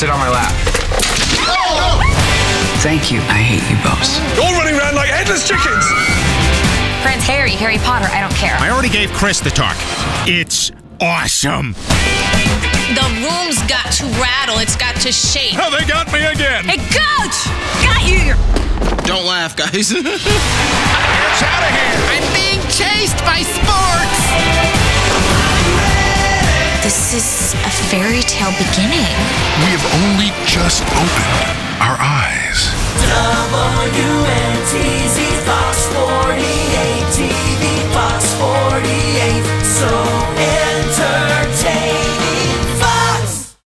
sit on my lap. Thank you. I hate you both. All running around like headless chickens. Prince Harry, Harry Potter, I don't care. I already gave Chris the talk. It's awesome. The room's got to rattle. It's got to shake. Oh, they got me again. Hey, coach! Got you! Don't laugh, guys. It's out of here. I'm being chased by sports. This is a fairy tale beginning. We have